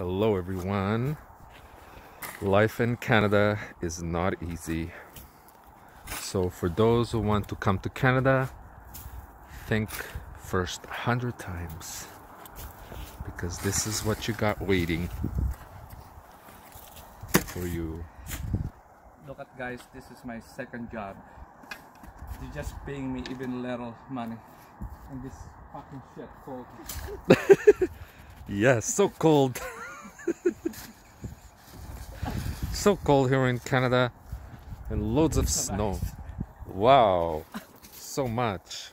Hello everyone. Life in Canada is not easy. So for those who want to come to Canada, think first a hundred times because this is what you got waiting for you. Look at guys, this is my second job. They're just paying me even little money. And this fucking shit cold. Yes, so cold. so cold here in Canada and loads of snow. Wow, so much.